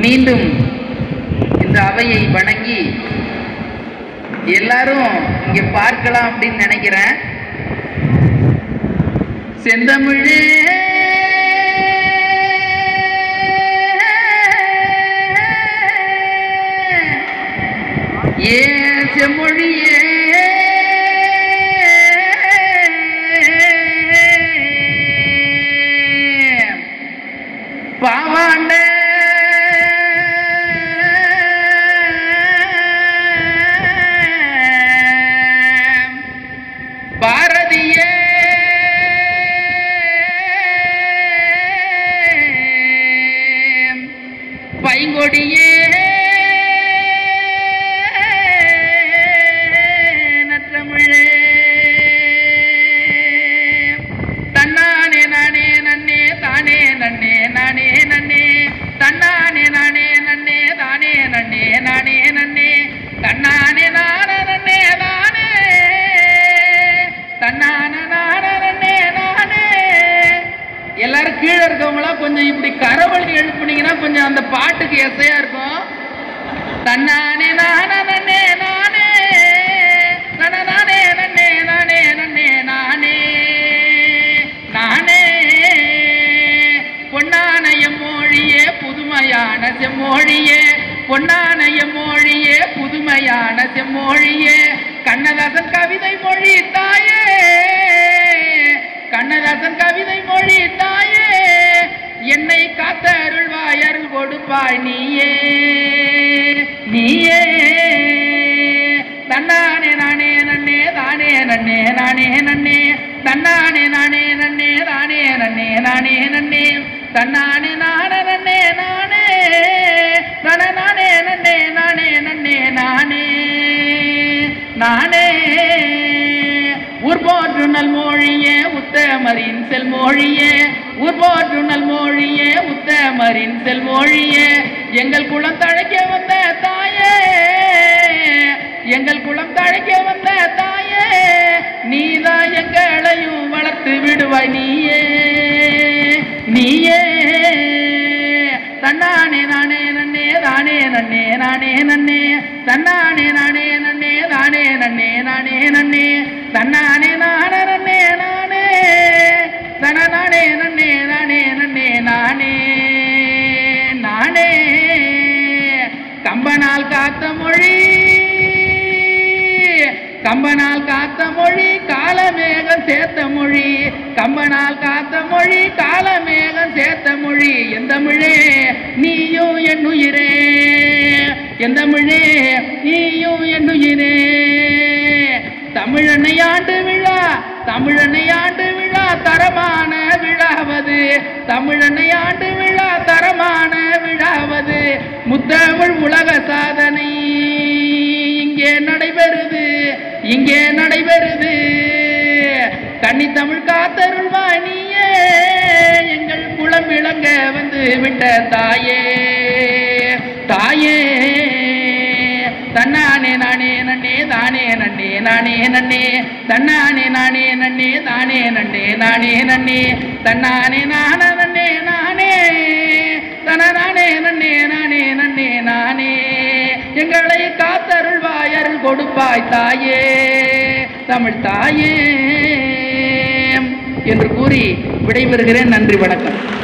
மீண்டும் இந்த அவையை வணங்கி எல்லாரும் இங்க பார்க்கலாம் அப்படின்னு நினைக்கிறேன். செந்தமிழே. ஏ செம்மொழியே. பாவாண்ட கொடியே. நற்றமிழே. தன்னானே நானே நன்னே தானே நன்னே நானே நன்னே. தன்னானே நானே நன்னே தானே நன்னே நானே நன்னே. தன்னானே நான நன்னே தானே. தன்னான நானே நன்னே நானே எல்லாரும் கீழே இருக்கவங்களாம் கொஞ்சம் இப்படி கரவழி எழுப்புனீங்கன்னா கொஞ்சம் அந்த பாட்டுக்கு எசையா இருக்கும். தன்னானே நானே நன்னே நானே. நன நானே நன்னே நானே நன்னே நானே. நானே. பொன்னானைய மொழியே புதுமையான செம்மொழியே பொன்னானைய மொழியே புதுமையான செம்மொழியே கண்ணதாசன் கவிதை மொழி கொடுப்பாய் நீயே நீயே. தன்னானே நானே நன்னே தானே நன்னே நானே நன்னே. தன்னானே நானே நன்னே தானே நன்னே நானே நன்னே. தன்னானே நானே நன்னே நானே. தன நானே நன்னே நானே நன்னே நானே. நானே. ஊர் போற்று நல் மொழியே முத்தமரின் செல்மொழியே ஊர் போற்று மொழியே முத்தமரின் செல்மொழியே. எங்கள் குளம் தழைக்க வந்த தாயே எங்கள் குளம் தழைக்க வந்த தாயே நீதான் எங்களையும் வளர்த்து விடுவாய் நீயே. நீயே. தன்னானே நானே நன்னே தானே நன்னே நானே நன்னே. தன்னானே நானே நன்னே தானே நன்னே நானே நன்னே. தன்னானே நான நன்னே. நானே நானே நானே நானே நானே நானே. கம்பனால் காத்த மொழி கம்பனால் காத்த மொழி காலமேகம் சேர்த்த மொழி. கம்பனால் காத்த மொழி காலமேகம் சேர்த்த மொழி. எந்த மொழி நீயும் என்னுயிரே எந்த மொழி நீயும் என்னுயிரே தமிழனை ஆண்டு விழ தமிழனையாண்டு விழா தரமான விழாவது. தமிழனையாண்டு விழா தரமான விழாவது. முத்தமிழ் உலக சாதனை இங்கே நடைபெறுது. இங்கே நடைபெறுது. கன்னித்தமிழ் காத்தருள்வாணியே எங்கள் குளம் விளங்க வந்து விட்ட தாயே. தானே நன்னே நானே நன்னே. தன்னானே நானே நன்னே தானே நன்னே நானே நன்னே. தன்னானே நான நன்னே நானே. தன நானே நன்னே நானே நன்னே நானே. எங்களை காத்தருள்வாய் அருள் கொடுப்பாய் தாயே தமிழ் தாயே. என்று கூறி விடைபெறுகிறேன். நன்றி வணக்கம்.